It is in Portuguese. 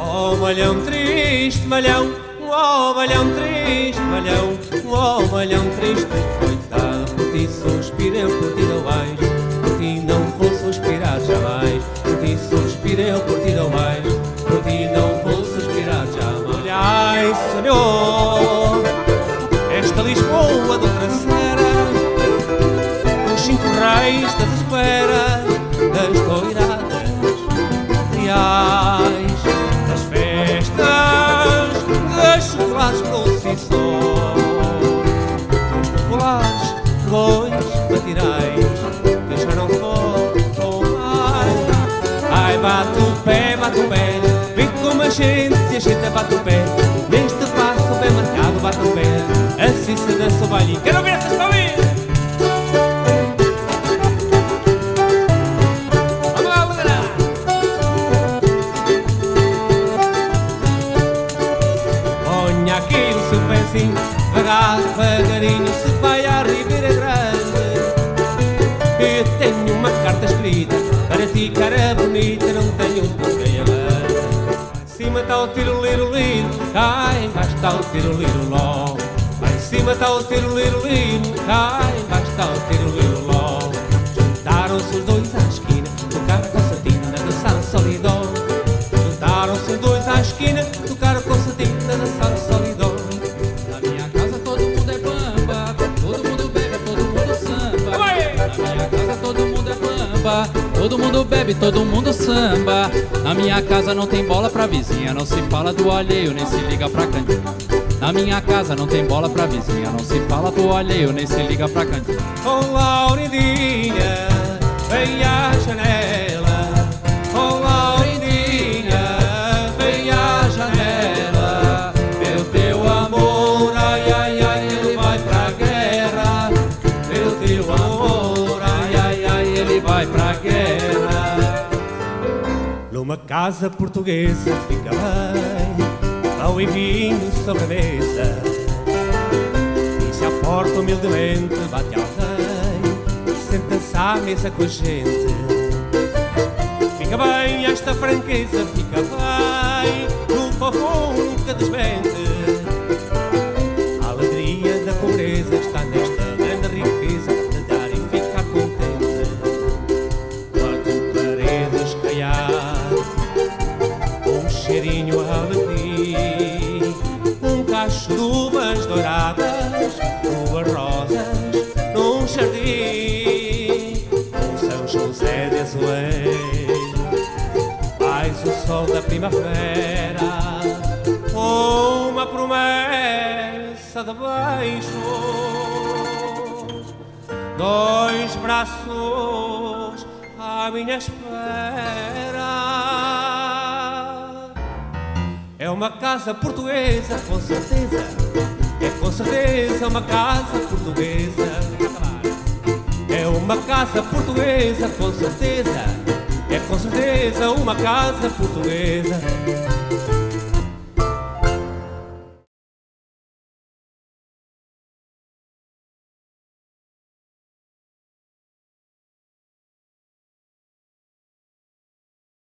Oh, malhão triste, malhão, oh, malhão triste, malhão, oh, malhão triste, coitado, chocolates procissões, os populares dragões batirais, deixaram fogo mais. Ai, bate o pé, bate o pé, vem como a gente, se gente bate o pé, neste passo bem marcado, bate o pé, assim se dança o baile. Quero ver essas devagar, devagarinho se vai à Ribeira Grande. Eu tenho uma carta escrita para ti, cara bonita, não tenho um problema. Cima está o tiro liro liro, cá embaixo está o tiro liro ló. Lá em cima está o tiro liro liro, cá embaixo está o tiro liro ló. Juntaram-se os dois à Todo mundo bebe, todo mundo samba. Na minha casa não tem bola pra vizinha, não se fala do alheio, nem se liga pra cantinho. Na minha casa não tem bola pra vizinha, não se fala do alheio, nem se liga pra cantinho. Com Lauridinha, vai pra guerra. Numa casa portuguesa fica bem, pão e vinho sobre a mesa. E se a porta humildemente bate alguém, senta-se à mesa com a gente. Fica bem esta franqueza, fica bem, o povo nunca desmente. Um cacho de uvas douradas, duas rosas num jardim, um São José de azulejo, mais o sol da primavera, uma promessa de beijos, dois braços à minha espera. É uma casa portuguesa, com certeza. É com certeza uma casa portuguesa. É uma casa portuguesa, com certeza. É com certeza uma casa portuguesa.